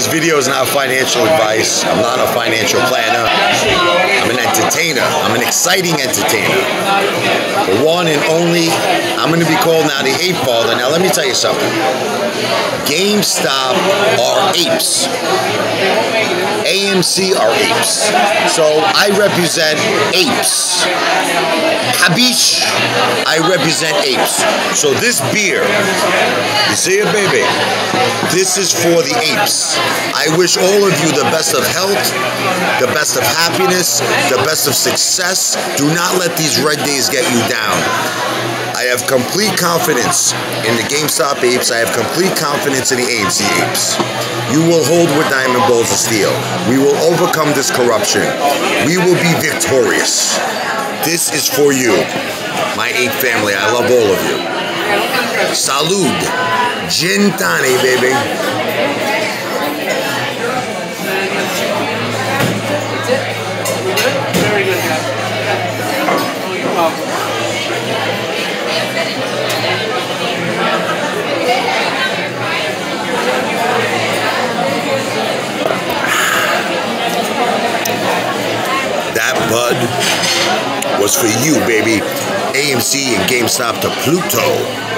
This video is not financial advice. I'm not a financial planner. I'm an entertainer. I'm an exciting entertainer. The one and only. I'm going to be called now the ape father. Now let me tell you something. GameStop are apes. AMC are apes. So I represent apes. Habish, I represent apes. So this beer, you see it, baby? This is for the apes. I wish all of you the best of health, the best of happiness, the best of success. Do not let these red days get you down. I have complete confidence in the GameStop apes. I have complete confidence in the AMC apes. You will hold with diamond balls of steel. We will overcome this corruption. We will be victorious. This is for you, my ape family. I love all of you. Salud. Gin tani, baby. Very good, Bud was for you, baby. AMC and GameStop to Pluto.